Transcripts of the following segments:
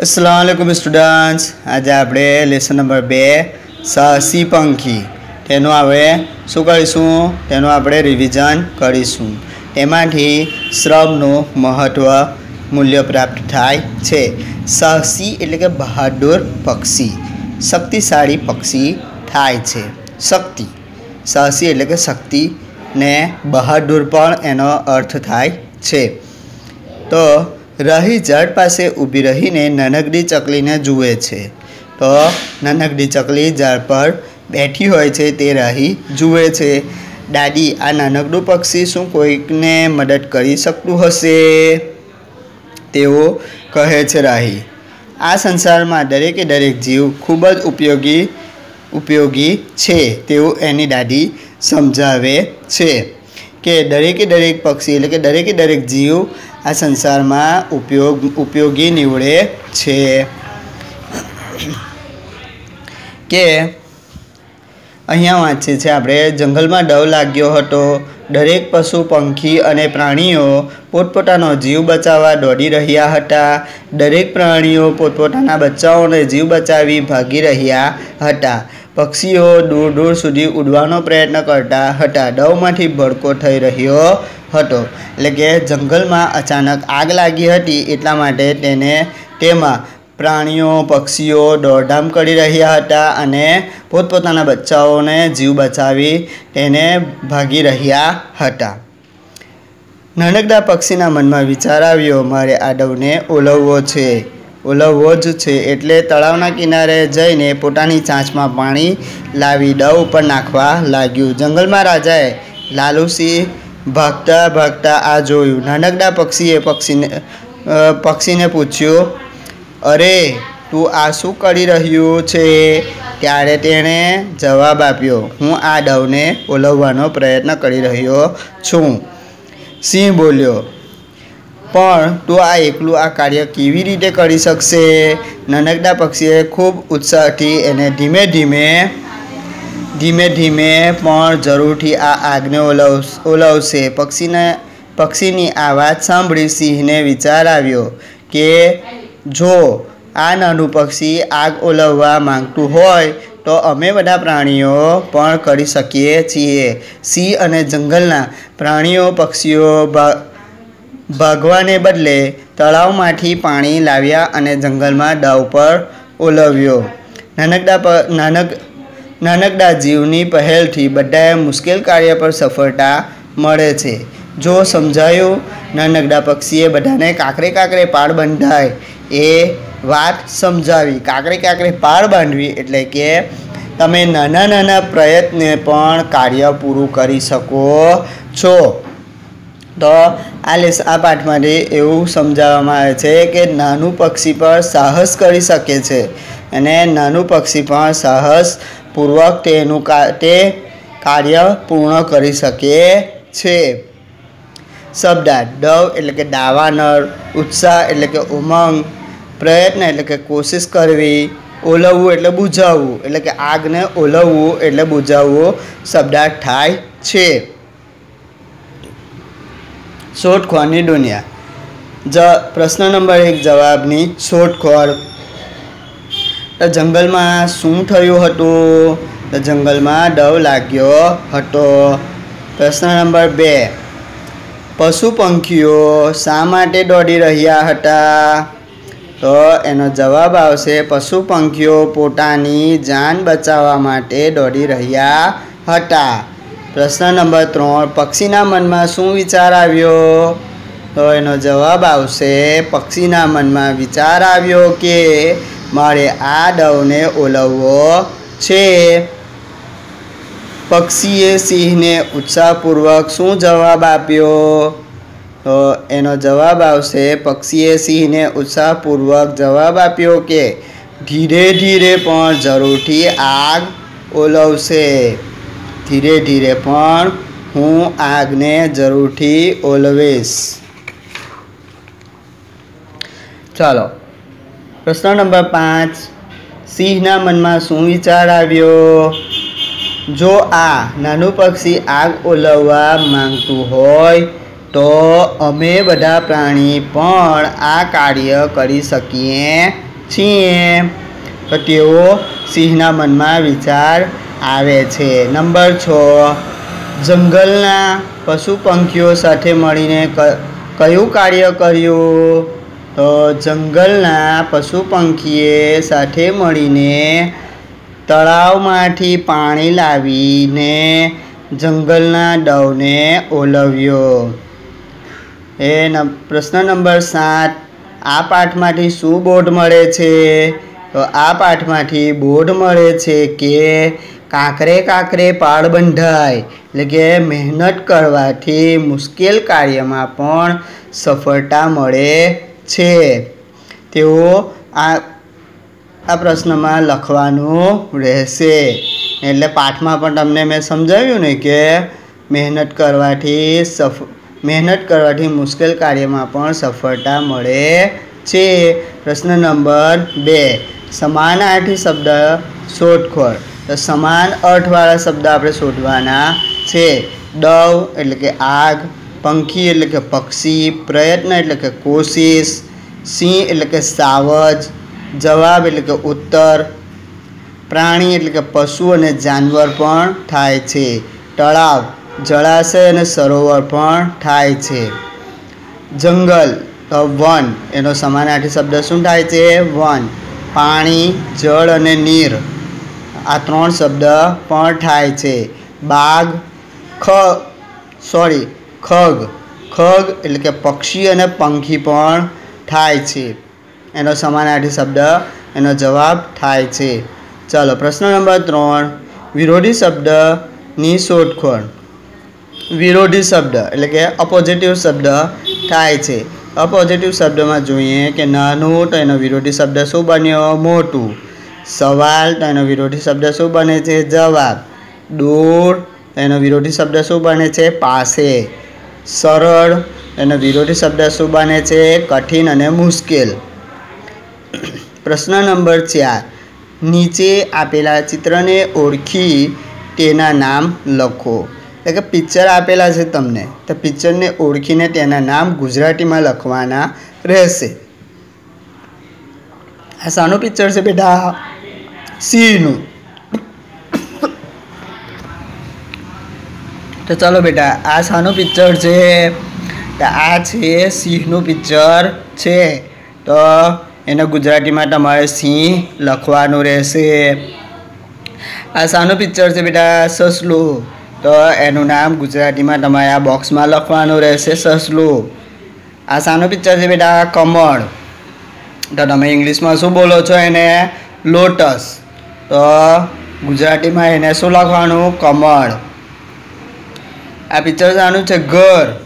અસલામકુમ students આજે આપણે lesson number બે, સાહસી પંખી. તેનું આપણે શું કરીશું? તેનું આપણે રિવિઝન કરીશું. તેમાંથી શ્રમનું મહત્ત્વ મૂલ્ય પ્રાપ્ત થાય છે. સાહસી એટલે કે બહાદુર પક્ષી. શક્તિશાળી પક્ષી થાય છે. શક્તિ. સાહસી એટલે કે શક્તિ ને બહાદુર પણ એનો અર્થ થાય છે. તો રહી ઝાડ પાસે ઊભી રહીને નાનકડી ચકલીને જુએ છે. તો નાનકડી ચકલી ઝાડ પર બેઠી હોય છે તે રહી જુએ છે. દાદી, આ નાનકડું પક્ષી શું કોઈકને મદદ કરી શકતું હશે? તેઓ કહે છે, રાહી, આ સંસારમાં દરેકે દરેક જીવ ખૂબ જ ઉપયોગી ઉપયોગી છે. તેવું એની દાદી સમજાવે છે કે દરેકે દરેક પક્ષી એટલે કે દરેકે દરેક જીવ આ સંસારમાં ઉપયોગ, ઉપયોગી નીવડે છે. કે અહીંયા વાંચીએ છીએ આપણે જંગલમાં ડવ લાગ્યો હતો. દરેક પશુ, પંખી અને પ્રાણીઓ પોતપોતાનો જીવ બચાવવા દોડી રહ્યા હતા. દરેક પ્રાણીઓ પોતપોતાના બચ્ચાઓને જીવ બચાવી ભાગી રહ્યા હતા. પક્ષીઓ દૂર દૂર સુધી ઉડવાનો પ્રયત્ન કરતા હતા. ડવમાંથી ભડકો થઈ રહ્યો હતો. એટલે કે જંગલમાં અચાનક આગ લાગી હતી એટલા માટે તેને તેમાં પ્રાણીઓ, પક્ષીઓ દોડધામ કરી રહ્યા હતા અને પોતપોતાના બચ્ચાઓને જીવ બચાવી તેને ભાગી રહ્યા હતા. નાનકડા પક્ષીના મનમાં વિચાર આવ્યો, મારે આ ડવને ઓલવવો છે, ઓલવવો જ છે. એટલે તળાવના કિનારે જઈને પોતાની ચાંચમાં પાણી લાવી ડવ ઉપર નાખવા લાગ્યું. જંગલમાં રાજાએ લાલુસિંહ ભાગતા ભાગતા આ જોયું. નાનકડા પક્ષીએ પક્ષીને પક્ષીને પૂછ્યું, અરે, તું આ શું કરી રહ્યું છે? ત્યારે તેણે જવાબ આપ્યો, હું આ ડવને ઓલવવાનો પ્રયત્ન કરી રહ્યો છું. સિંહ બોલ્યો, પણ તું આ એકલું આ કાર્ય કેવી રીતે કરી શકશે? નાનકડા પક્ષીએ ખૂબ ઉત્સાહથી એને ધીમે ધીમે ધીમે ધીમે પણ જરૂરથી આ આગને ઓલવ, ઓલવશે. પક્ષીને, પક્ષીની આ વાત સાંભળી સિંહને વિચાર આવ્યો કે જો આ નાનું પક્ષી આગ ઓલવવા માંગતું હોય તો અમે બધા પ્રાણીઓ પણ કરી શકીએ છીએ. સિંહ અને જંગલના પ્રાણીઓ, પક્ષીઓ ભાગવાને બદલે તળાવમાંથી પાણી લાવ્યા અને જંગલમાં દાવ પર ઓલવ્યો. નાનકડા નાનક નાનકડા જીવની પહેલથી બધાએ મુશ્કેલ કાર્ય પર સફળતા મળે છે. જો સમજાયું, નાનકડા પક્ષીએ બધાને કાંકરે કાંકરે પાળ બંધાય. એ વાત સમજાવી. કાંકરે કાંકરે પાળ બાંધવી એટલે કે તમે નાના નાના પ્રયત્ને પણ કાર્ય પૂરું કરી શકો છો. તો આ લેસ, આ પાઠમાંથી એવું સમજાવવામાં આવે છે કે નાનું પક્ષી પણ સાહસ કરી શકે છે. અને નાનું પક્ષી પણ સાહસપૂર્વક તેનું તે કાર્ય પૂર્ણ કરી શકે છે. શબ્દાર્થ, ડવ એટલે કે દાવાનળ ઉત્સાહ એટલે કે ઉમંગ, પ્રયત્ન એટલે કે કોશિશ કરવી, ઓલવવું એટલે બુઝાવવું, એટલે કે આગને ઓલવવું એટલે બુઝાવવું શબ્દાર્થ થાય છે. શોધખોળની દુનિયા. જ, પ્રશ્ન નંબર એક જવાબની શોધખોળ જંગલમાં શું થયું હતું? તો જંગલમાં ડવ લાગ્યો હતો. પ્રશ્ન નંબર બે. પશુ પંખીઓ શા માટે દોડી રહ્યા હતા? તો એનો જવાબ આવશે, પશુ પંખીઓ પોતાની જાન બચાવવા માટે દોડી રહ્યા હતા. પ્રશ્ન નંબર ત્રણ. પક્ષીના મનમાં શું વિચાર આવ્યો? તો એનો જવાબ આવશે, પક્ષીના મનમાં વિચાર આવ્યો કે મારે આ ડવને ઓલવવો છે. પક્ષીએ સિંહને ઉત્સાહપૂર્વક શું જવાબ આપ્યો? તો એનો જવાબ આવશે, પક્ષીએ સિંહને ઉત્સાહપૂર્વક જવાબ આપ્યો કે, ધીરે ધીરે પણ જરૂરથી આગ ઓલવશે. ધીરે ધીરે પણ હું આગને જરૂરથી ઓલવીશ. ચાલો પ્રશ્ન નંબર પાંચ. સિંહના મનમાં શું વિચાર આવ્યો? જો આ નાનું પક્ષી આગ ઓલવવા માંગતું હોય, તો અમે બધા પ્રાણી પણ આ કાર્ય કરી શકીએ છીએ. તો તેઓ સિંહના મનમાં વિચાર આવે છે. નંબર છ. જંગલના પશુ પંખીઓ સાથે મળીને કયું કાર્ય કર્યું? તો જંગલના પશુ પંખીએ સાથે મળીને તળાવમાંથી પાણી લાવીને જંગલના ડવને ઓલવ્યો. એ પ્રશ્ન નંબર સાત, આ પાઠમાંથી શું બોધ મળે છે? તો આ પાઠમાંથી બોધ મળે છે કે કાંકરે કાંકરે પાળ બંધાય, એટલે કે મહેનત કરવાથી મુશ્કેલ કાર્યમાં પણ સફળતા મળે છે. તેઓ આ આ પ્રશ્નમાં લખવાનું રહેશે. એટલે પાઠમાં પણ તમને મેં સમજાવ્યું ને કે મહેનત કરવાથી સફ, મહેનત કરવાથી મુશ્કેલ કાર્યમાં પણ સફળતા મળે છે. પ્રશ્ન નંબર બે સમાનાર્થી શબ્દ શોધખોળ. તો સમાન અર્થવાળા શબ્દ આપણે શોધવાના છે. ડવ એટલે કે આગ પંખી એટલે કે પક્ષી, પ્રયત્ન એટલે કે કોશિશ, સિંહ એટલે કે સાવજ, જવાબ એટલે કે ઉત્તર, પ્રાણી એટલે કે પશુ અને જાનવર પણ થાય છે. તળાવ, જળાશય અને સરોવર પણ થાય છે. જંગલ વન, એનો સમાનાર્થી શબ્દ શું થાય છે? વન. પાણી, જળ અને નીર, આ ત્રણ શબ્દ પણ થાય છે. બાઘ, ખ, સોરી ખગ. ખગ એટલે કે પક્ષી અને પંખી પણ થાય છે. એનો સમાનાર્થી શબ્દ, એનો જવાબ થાય છે. ચાલો, પ્રશ્ન નંબર ત્રણ. વિરોધી શબ્દની શોધખોળ. વિરોધી શબ્દ એટલે કે અપોઝિટિવ શબ્દ થાય છે. અપોઝિટિવ શબ્દમાં જોઈએ કે નાનું તો એનો વિરોધી શબ્દ શું બન્યો? મોટું. સવાલ, તો એનો વિરોધી શબ્દ શું બને છે? જવાબ. દૂર એનો વિરોધી શબ્દ શું બને છે? પાસે. સરળ એનો વિરોધી શબ્દ શું બને છે કઠિન અને મુશ્કેલ. પ્રશ્ન નંબર ચાર. નીચે આપેલા ચિત્રને ઓળખી તેના નામ લખો. એટલે કે પિક્ચર આપેલા છે તમને, તો પિક્ચરને ઓળખીને તેના નામ ગુજરાતીમાં લખવાના રહેશે. આ શાનું પિક્ચર છે બેટા? સિંહનું તો ચાલો બેટા, આ શાનું પિક્ચર છે. આ છે સિંહનું પિક્ચર છે. તો એને ગુજરાતીમાં તમારે સિંહ લખવાનું રહેશે. આ શાનું પિક્ચર છે બેટા સસલું. તો એનું નામ ગુજરાતીમાં તમારે આ બોક્સમાં લખવાનું રહેશે સસલું. આ શાનું પિક્ચર છે બેટા કમળ. તો તમે ઇંગ્લિશમાં શું બોલો છો એને? લોટસ. તો ગુજરાતીમાં એને શું લખવાનું? કમળ. આ પિક્ચર આનું છે, ઘર.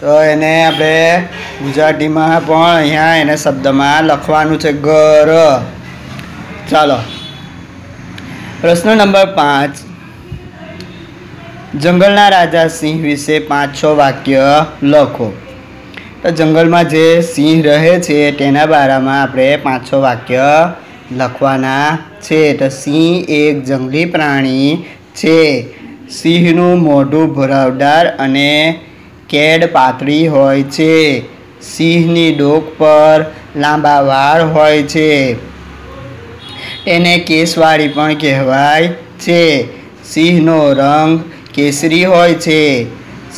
તો એને આપણે ગુજરાતીમાં પણ અહીંયા એને શબ્દમાં લખવાનું છે, ઘર. ચાલો. પ્રશ્ન નંબર પાંચ. જંગલના રાજા સિંહ વિશે પાંચ છ વાક્ય લખો. તો જંગલમાં જે સિંહ રહે છે, તેના બારામાં આપણે પાંચ છ વાક્ય લખવાના છે. તો સિંહ એક જંગલી પ્રાણી છે. સિંહનું મોઢું ભરાવદાર અને કેડ પાતળી હોય છે. સિંહની ડોક પર લાંબા વાળ હોય છે. એને કેસવાળી પણ કહેવાય છે. સિંહનો રંગ કેસરી હોય છે.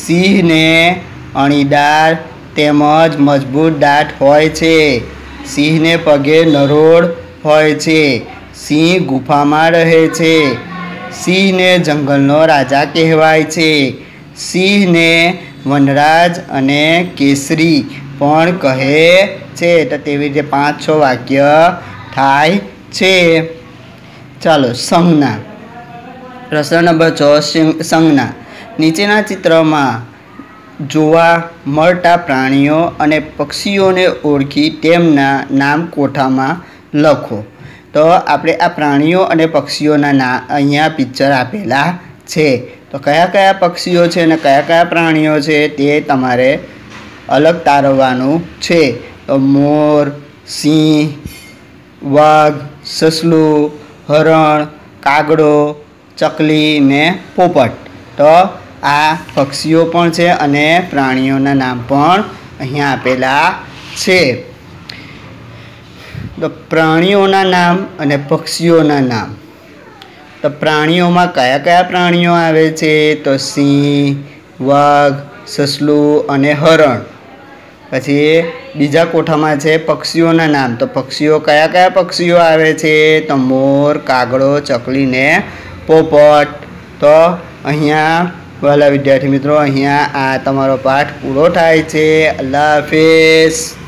સિંહને અણીદાર તેમજ મજબૂત દાંત હોય છે. સિંહને પગે નરોળ હોય છે. સિંહ ગુફામાં રહે છે. સિંહને જંગલનો રાજા કહેવાય છે. સિંહને વનરાજ અને કેસરી પણ કહે છે. તો તેવી રીતે પાંચ છ વાક્ય થાય છે. ચાલો, સંજ્ઞા. પ્રશ્ન નંબર છ સંજ્ઞા. નીચેના ચિત્રમાં જોવા મળતા પ્રાણીઓ અને પક્ષીઓને ઓળખી તેમના નામ કોઠામાં લખો. તો આપણે આ પ્રાણીઓ અને પક્ષીઓના ના, અહીંયા પિક્ચર આપેલા છે. તો કયા કયા પક્ષીઓ છે અને કયા કયા પ્રાણીઓ છે તે તમારે અલગ તારવવાનું છે. તો મોર, સિંહ, વાઘ, સસલું, હરણ, કાગડો, ચકલી ને પોપટ. તો આ પક્ષીઓ પણ છે અને પ્રાણીઓના નામ પણ અહીંયા આપેલા છે. તો પ્રાણીઓના નામ અને પક્ષીઓના નામ. તો પ્રાણીઓમાં કયા કયા પ્રાણીઓ આવે છે? તો સિંહ, વાઘ, સસલું અને હરણ. પછી બીજા કોઠામાં છે પક્ષીઓના નામ. તો પક્ષીઓ કયા કયા પક્ષીઓ આવે છે? તો મોર, કાગડો, ચકલી ને પોપટ. તો અહીંયા, વાલા વિદ્યાર્થી મિત્રો, અહીંયા આ તમારો પાઠ પૂરો થાય છે. અલ્લાહ હાફિઝ.